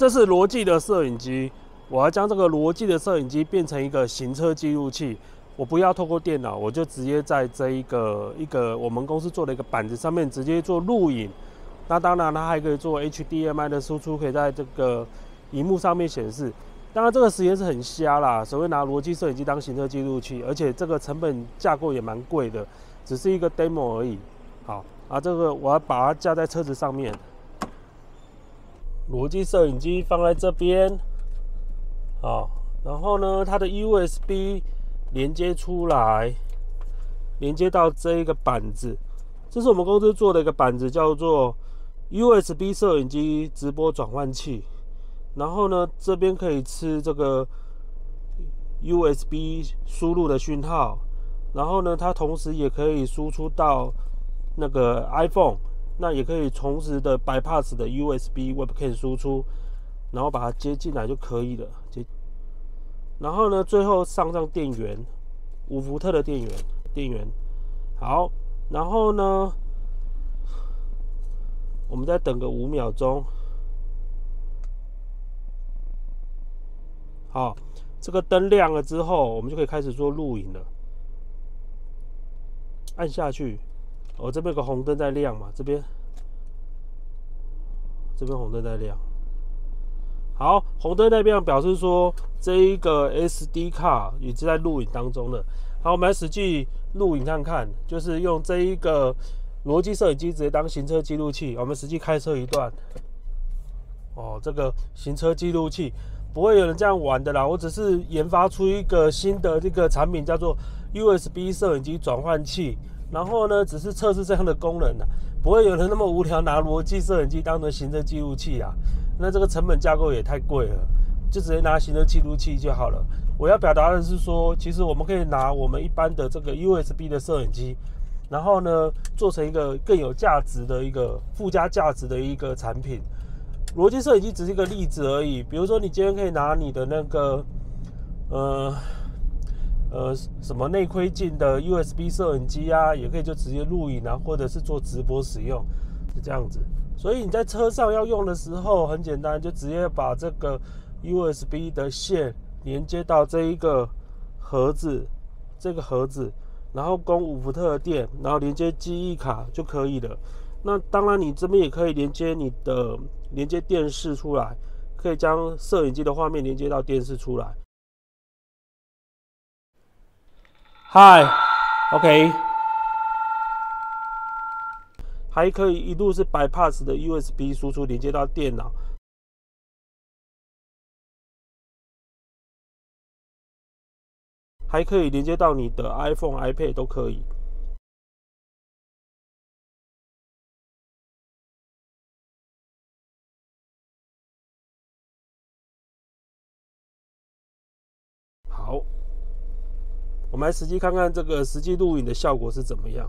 这是罗技的摄影机，我要将这个罗技的摄影机变成一个行车记录器。我不要透过电脑，我就直接在这一个一个我们公司做的一个板子上面直接做录影。那当然，它还可以做 HDMI 的输出，可以在这个荧幕上面显示。当然，这个实验是很瞎啦，所谓拿逻辑摄影机当行车记录器，而且这个成本架构也蛮贵的，只是一个 demo 而已。好，啊，这个我要把它架在车子上面。逻辑摄影机放在这边，好，然后呢，它的 USB。连接出来，连接到这一个板子，这是我们公司做的一个板子，叫做 USB 摄影机直播转换器。然后呢，这边可以吃这个 USB 输入的讯号，然后呢，它同时也可以输出到那个 iPhone，那也可以同时的 bypass 的 USB Webcam 输出，然后把它接进来就可以了。接。然后呢，最后上上电源，五伏特的电源，电源好。然后呢，我们再等个五秒钟。好，这个灯亮了之后，我们就可以开始做录影了。按下去，哦，这边有个红灯在亮嘛，这边，这边红灯在亮。好，红灯那边表示说这一个 SD 卡已经在录影当中了。好，我们来实际录影看看，就是用这一个逻辑摄影机直接当行车记录器。我们实际开车一段。哦，这个行车记录器不会有人这样玩的啦。我只是研发出一个新的这个产品，叫做 USB 摄影机转换器。然后呢，只是测试这样的功能的，不会有人那么无聊拿逻辑摄影机当成行车记录器啊。那这个成本架构也太贵了，就直接拿行车记录器就好了。我要表达的是说，其实我们可以拿我们一般的这个 USB 的摄影机，然后呢，做成一个更有价值的一个附加价值的一个产品。逻辑摄影机只是一个例子而已。比如说，你今天可以拿你的那个，呃呃，什么内窥镜的 USB 摄影机啊，也可以就直接录影啊，或者是做直播使用，是这样子。所以你在车上要用的时候，很简单，就直接把这个 USB 的线连接到这一个盒子，这个盒子，然后供五伏特的电，然后连接记忆卡就可以了。那当然，你这边也可以连接你的连接电视出来，可以将摄影机的画面连接到电视出来。Hi，OK。还可以一路是 bypass 的 USB 输出连接到电脑，还可以连接到你的 iPhone、iPad 都可以。好，我们来实际看看这个实际录影的效果是怎么样。